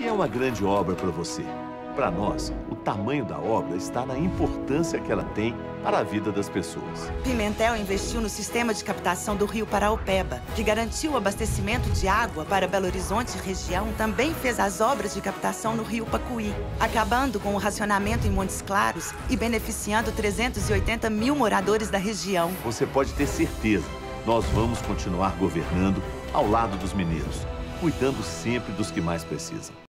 que é uma grande obra para você? Para nós, o tamanho da obra está na importância que ela tem para a vida das pessoas. Pimentel investiu no sistema de captação do rio Paraopeba, que garantiu o abastecimento de água para Belo Horizonte e região. Também fez as obras de captação no rio Pacuí, acabando com o racionamento em Montes Claros e beneficiando 380 mil moradores da região. Você pode ter certeza, nós vamos continuar governando ao lado dos mineiros, cuidando sempre dos que mais precisam.